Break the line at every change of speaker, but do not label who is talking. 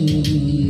Mm-hmm.